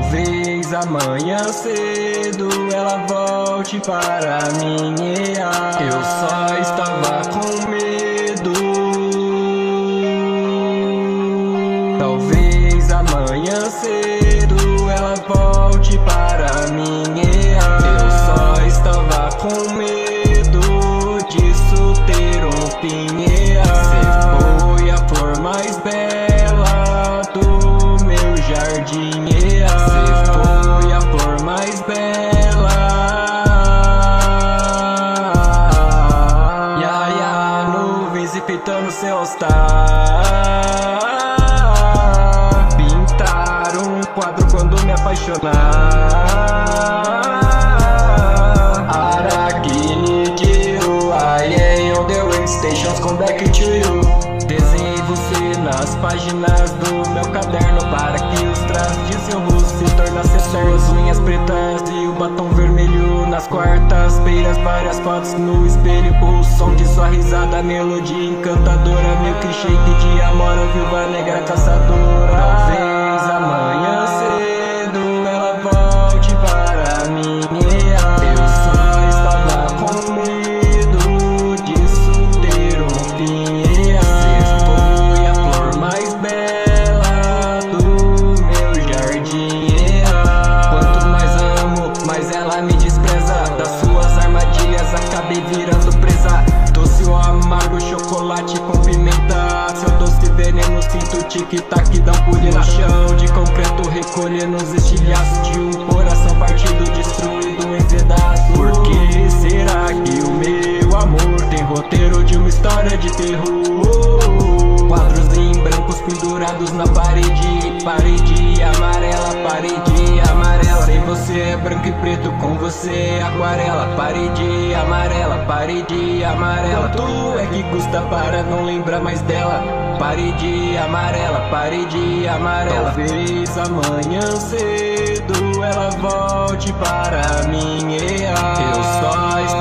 Talvez amanhã cedo ela volte para mim. Eu só estava com medo. Talvez amanhã cedo enfeitando seu altar. Pintar um quadro quando me apaixonar. Arachnid, I am on the way stations, come back to you. Desenhei você nas páginas do meu caderno para que os traços de seu rosto se tornassem suas unhas pretas e o batom nas quartas-feiras, várias fotos no espelho, o som de sua risada, melodia encantadora, milkshake de amor, viúva negra caçadora. Talvez amanhã presa. Doce ou amargo, chocolate com pimenta. Seu doce veneno, sinto tic-tac da ampulha no chão de concreto, recolhendo os estilhaços de um coração partido, destruído em pedaços. Por que será que o meu amor tem roteiro de uma história de terror? Quadros em brancos pendurados na parede, parede você é branco e preto, com você é aquarela, parede amarela, parede amarela. Tu é que custa para não lembrar mais dela? Parede amarela, parede amarela. Talvez amanhã cedo ela volte para mim. Eu só estava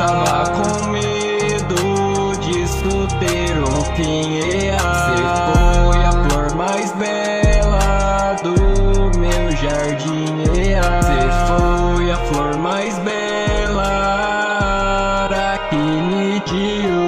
pediu.